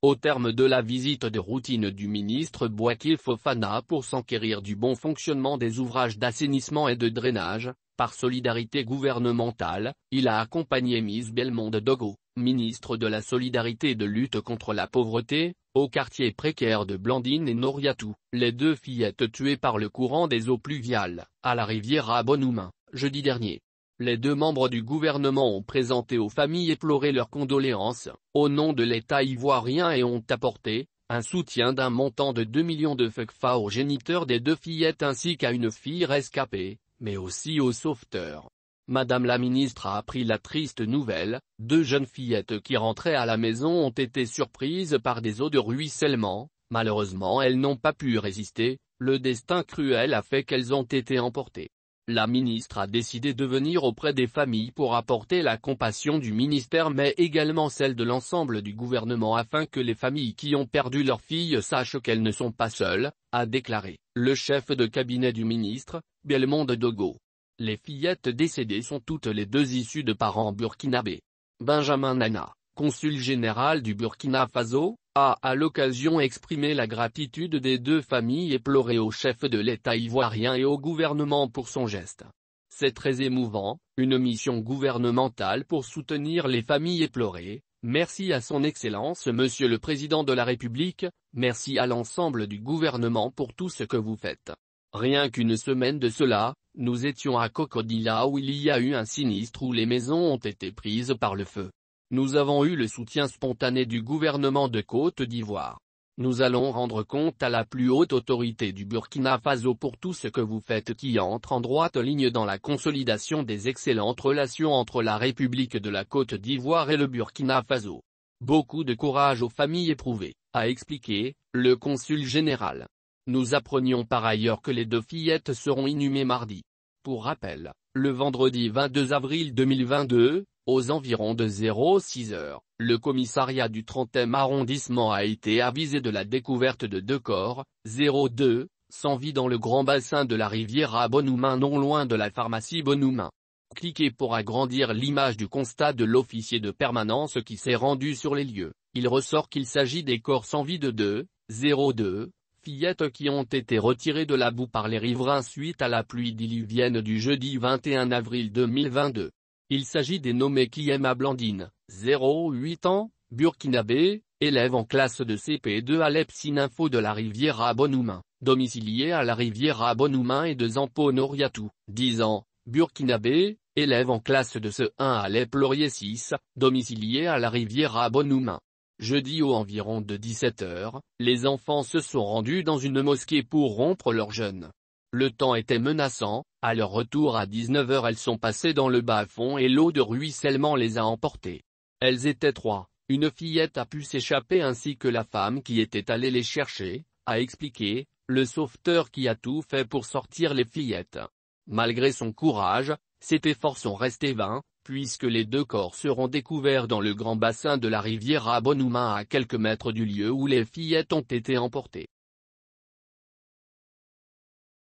au terme de la visite de routine du ministre Boaké Fofana pour s'enquérir du bon fonctionnement des ouvrages d'assainissement et de drainage, par solidarité gouvernementale, il a accompagné Miss Belmonde Dogo, ministre de la Solidarité et de lutte contre la pauvreté, au quartier précaire de Blandine et Noriatou, les deux fillettes tuées par le courant des eaux pluviales, à la rivière Abonoumain, jeudi dernier. Les deux membres du gouvernement ont présenté aux familles éplorées leurs condoléances, au nom de l'État ivoirien et ont apporté, un soutien d'un montant de 2 millions de FECFA aux géniteurs des deux fillettes ainsi qu'à une fille rescapée, mais aussi aux sauveteurs. Madame la ministre a appris la triste nouvelle, deux jeunes fillettes qui rentraient à la maison ont été surprises par des eaux de ruissellement, malheureusement elles n'ont pas pu résister, le destin cruel a fait qu'elles ont été emportées. La ministre a décidé de venir auprès des familles pour apporter la compassion du ministère mais également celle de l'ensemble du gouvernement afin que les familles qui ont perdu leurs filles sachent qu'elles ne sont pas seules, a déclaré le chef de cabinet du ministre, Belmonde Dogo. Les fillettes décédées sont toutes les deux issues de parents burkinabés. Benjamin Nana, consul général du Burkina Faso, a à l'occasion exprimé la gratitude des deux familles et au chef de l'État ivoirien et au gouvernement pour son geste. C'est très émouvant, une mission gouvernementale pour soutenir les familles éplorées, merci à son Excellence Monsieur le Président de la République, merci à l'ensemble du gouvernement pour tout ce que vous faites. Rien qu'une semaine de cela, nous étions à Cocodila où il y a eu un sinistre où les maisons ont été prises par le feu. Nous avons eu le soutien spontané du gouvernement de Côte d'Ivoire. Nous allons rendre compte à la plus haute autorité du Burkina Faso pour tout ce que vous faites qui entre en droite ligne dans la consolidation des excellentes relations entre la République de la Côte d'Ivoire et le Burkina Faso. Beaucoup de courage aux familles éprouvées, a expliqué, le consul général. Nous apprenions par ailleurs que les deux fillettes seront inhumées mardi. Pour rappel, le vendredi 22 avril 2022, aux environs de 06 heures, le commissariat du 30e arrondissement a été avisé de la découverte de deux corps, 02, sans vie dans le grand bassin de la rivière Bonoumain non loin de la pharmacie Bonoumain. Cliquez pour agrandir l'image du constat de l'officier de permanence qui s'est rendu sur les lieux. Il ressort qu'il s'agit des corps sans vie de 2, 02, fillettes qui ont été retirées de la boue par les riverains suite à la pluie diluvienne du jeudi 21 avril 2022. Il s'agit des nommés Kiema Blandine, 0,8 ans, burkinabé, élève en classe de CP2 à l'Epsinfo de la rivière Abonoumain, domicilié à la rivière Abonoumain et de Zampo Noriatou, 10 ans, burkinabé, élève en classe de ce 1 à l'Ep 6, domicilié à la rivière Abonoumain. Jeudi aux environs de 17h, les enfants se sont rendus dans une mosquée pour rompre leur jeûne. Le temps était menaçant, à leur retour à 19h elles sont passées dans le bas-fond et l'eau de ruissellement les a emportées. Elles étaient trois, une fillette a pu s'échapper ainsi que la femme qui était allée les chercher, a expliqué, le sauveteur qui a tout fait pour sortir les fillettes. Malgré son courage, ses efforts sont restés vains, puisque les deux corps seront découverts dans le grand bassin de la rivière Abonoumain à quelques mètres du lieu où les fillettes ont été emportées.